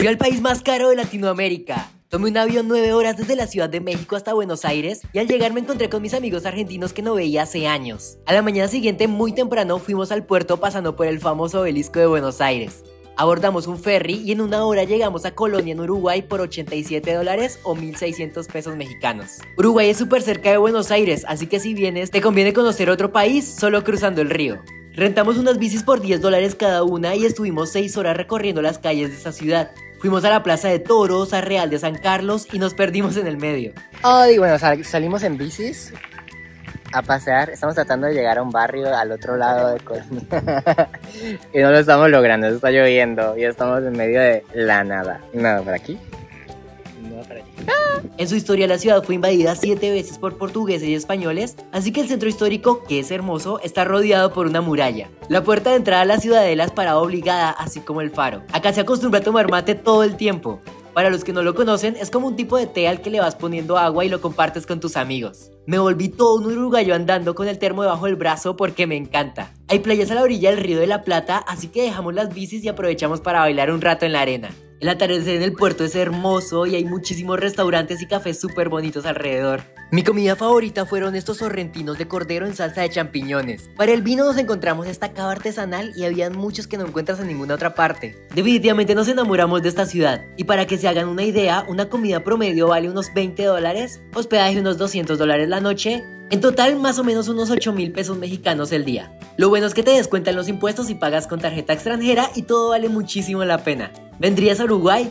Fui al país más caro de Latinoamérica. Tomé un avión 9 horas desde la Ciudad de México hasta Buenos Aires y al llegar me encontré con mis amigos argentinos que no veía hace años. A la mañana siguiente, muy temprano, fuimos al puerto pasando por el famoso obelisco de Buenos Aires. Abordamos un ferry y en una hora llegamos a Colonia en Uruguay por 87 dólares o 1600 pesos mexicanos. Uruguay es súper cerca de Buenos Aires, así que si vienes te conviene conocer otro país solo cruzando el río. Rentamos unas bicis por 10 dólares cada una y estuvimos 6 horas recorriendo las calles de esta ciudad. Fuimos a la Plaza de Toros, a Real de San Carlos y nos perdimos en el medio. Ay, bueno, salimos en bicis a pasear. Estamos tratando de llegar a un barrio al otro lado de Colombia. y no lo estamos logrando, está lloviendo y estamos en medio de la nada. Nada por aquí. En su historia la ciudad fue invadida siete veces por portugueses y españoles, así que el centro histórico, que es hermoso, está rodeado por una muralla. La puerta de entrada a la ciudadela es parada obligada, así como el faro. Acá se acostumbra a tomar mate todo el tiempo. Para los que no lo conocen, es como un tipo de té al que le vas poniendo agua y lo compartes con tus amigos. Me volví todo un uruguayo andando con el termo debajo del brazo porque me encanta. Hay playas a la orilla del río de la Plata, así que dejamos las bicis y aprovechamos para bailar un rato en la arena. El atardecer en el puerto es hermoso y hay muchísimos restaurantes y cafés súper bonitos alrededor. Mi comida favorita fueron estos sorrentinos de cordero en salsa de champiñones. Para el vino nos encontramos esta cava artesanal y habían muchos que no encuentras en ninguna otra parte. Definitivamente nos enamoramos de esta ciudad. Y para que se hagan una idea, una comida promedio vale unos 20 dólares, hospedaje unos 200 dólares la noche, en total, más o menos unos 8 mil pesos mexicanos el día. Lo bueno es que te descuentan los impuestos y pagas con tarjeta extranjera y todo vale muchísimo la pena. ¿Vendrías a Uruguay?